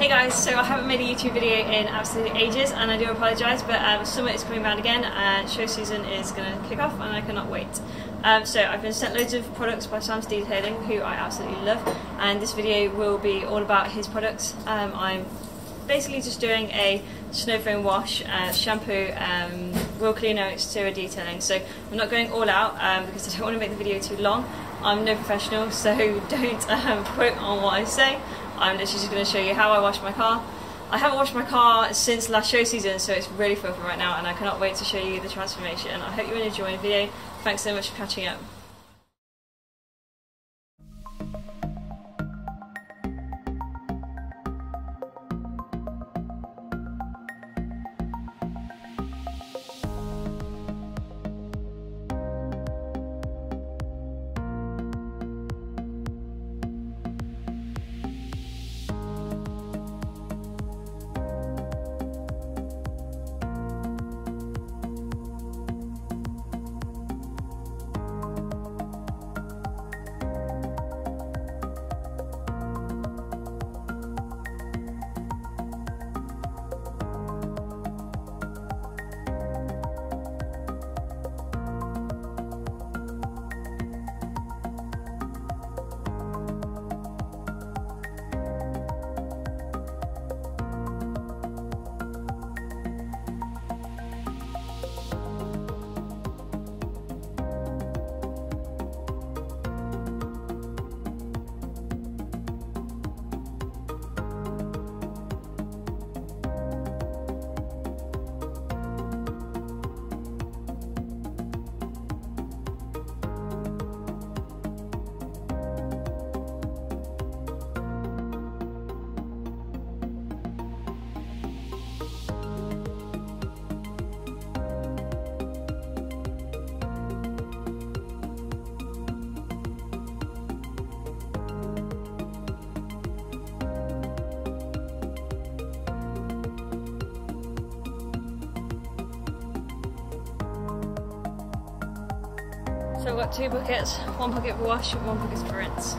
Hey guys, so I haven't made a YouTube video in absolutely ages and I do apologise but um, summer is coming around again and show season is going to kick off and I cannot wait. Um, so I've been sent loads of products by Sam's Detailing who I absolutely love and this video will be all about his products. Um, I'm basically just doing a snow foam wash, uh, shampoo, um, wheel cleaner, exterior detailing. So I'm not going all out um, because I don't want to make the video too long. I'm no professional so don't um, quote on what I say. I'm literally just going to show you how I wash my car. I haven't washed my car since last show season, so it's really filthy right now, and I cannot wait to show you the transformation. I hope you enjoying the video. Thanks so much for catching up. So I've got two buckets, one bucket for wash and one bucket for rinse.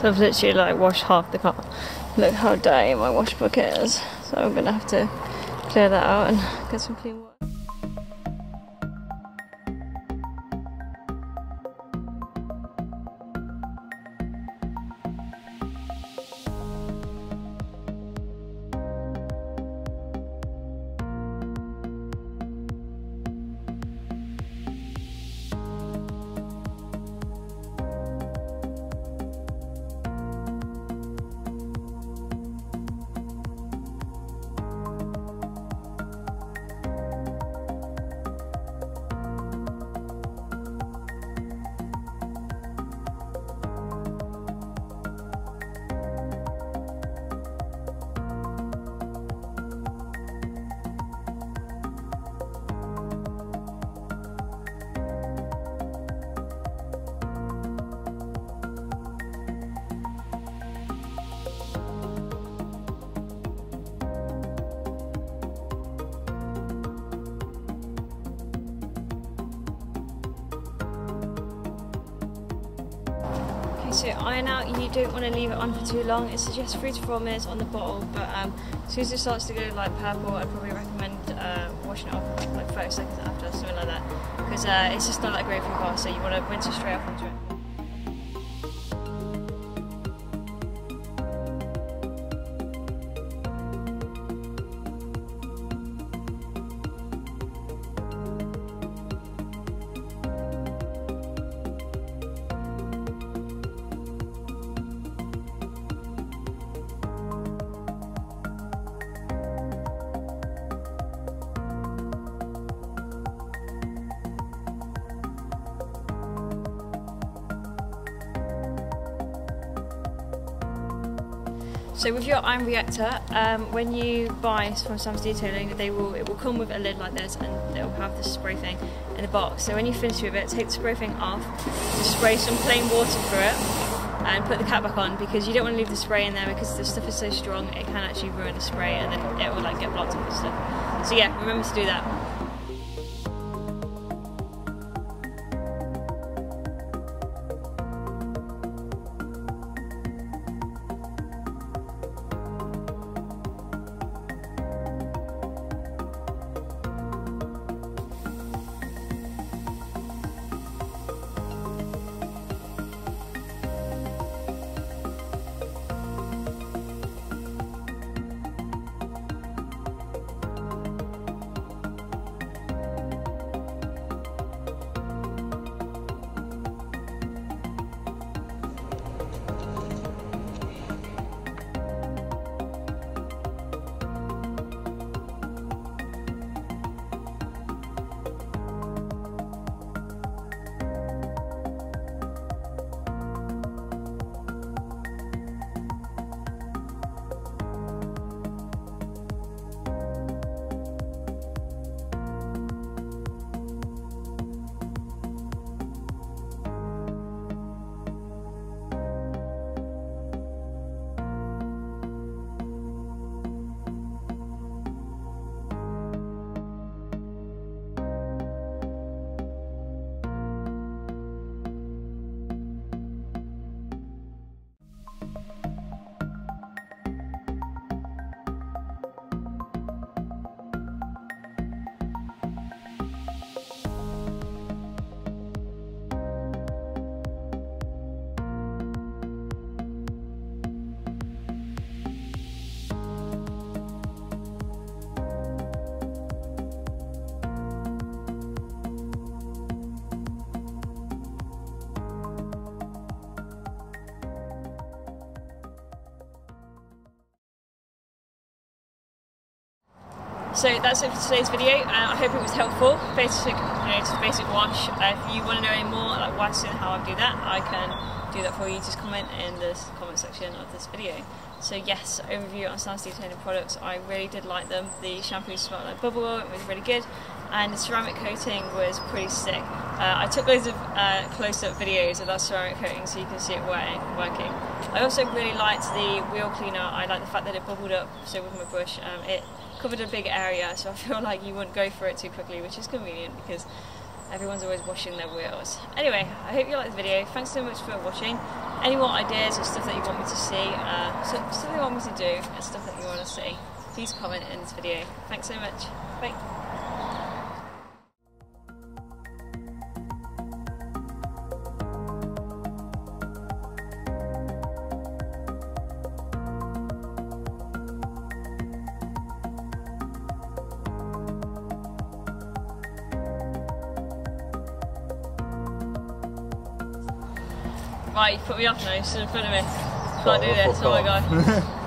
So I've literally like washed half the car. Look how dirty my wash bucket is. So I'm gonna have to clear that out and get some clean water. So iron out, you don't want to leave it on for too long. It suggests three to four minutes on the bottle, but um, as soon as it starts to go like purple, I'd probably recommend uh, washing it off like 30 seconds after, something like that, because uh, it's just not that great for your car, so you want to rinse it straight off onto it. So with your iron reactor, um, when you buy from Sam's Detailing, they will it will come with a lid like this, and it will have the spray thing in the box. So when you finish with it, take the spray thing off, just spray some plain water through it, and put the cap back on because you don't want to leave the spray in there because the stuff is so strong it can actually ruin the spray and then it will like get blocked up and stuff. So yeah, remember to do that. So that's it for today's video. Uh, I hope it was helpful. Basic, you know, just basic wash. Uh, if you want to know any more like washing, how I do that, I can do that for you. Just comment in the comment section of this video. So yes, overview on Sam's Detailing products. I really did like them. The shampoo smelled like bubble oil. It was really good, and the ceramic coating was pretty sick. Uh, I took loads of uh, close-up videos of that ceramic coating so you can see it working. working. I also really liked the wheel cleaner. I like the fact that it bubbled up. So with my brush, um, it covered a big area, so I feel like you wouldn't go for it too quickly, which is convenient because everyone's always washing their wheels. Anyway, I hope you liked the video. Thanks so much for watching. Any more ideas or stuff that you want me to see, uh, stuff you want me to do, and stuff that you want to see, please comment in this video. Thanks so much. Bye. Right, you put me off now, you stood in front of me. Can't do this, oh my god.